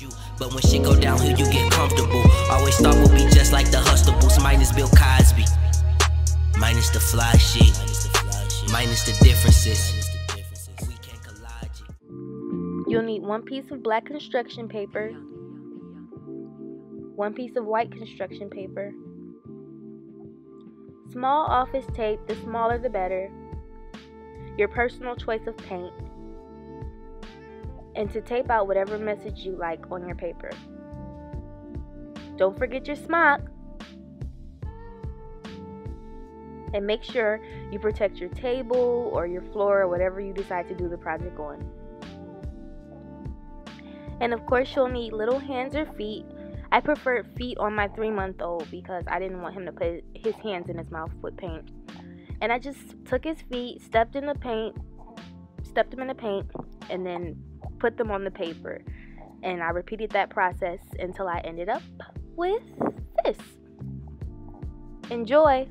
you. But when shit go downhill, you get comfortable. Always thought we'd be just like the Huxtables, minus Bill Cosby. Minus the fly shit. Minus the differences. You'll need one piece of black construction paper, one piece of white construction paper, small office tape, the smaller the better, your personal choice of paint, and to tape out whatever message you like on your paper. Don't forget your smock. And make sure you protect your table or your floor or whatever you decide to do the project on. And of course, you'll need little hands or feet. I preferred feet on my three month old because I didn't want him to put his hands in his mouth with paint. And I just took his feet, stepped in the paint, stepped them in the paint, and then put them on the paper. And I repeated that process until I ended up with this. Enjoy!